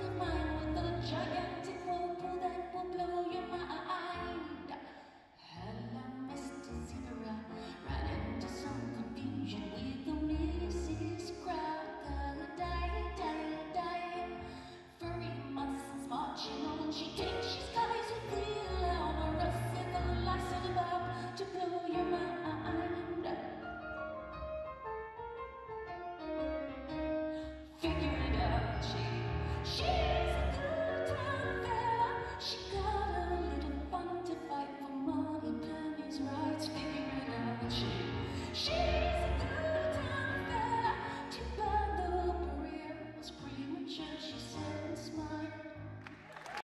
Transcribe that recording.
with a gigantic whirlpool that will blow your mind. Hello, Mr. Zebra, into some confusion with a Mrs. Crocodile. Furry marching on, she over us to blow your mind. Figure She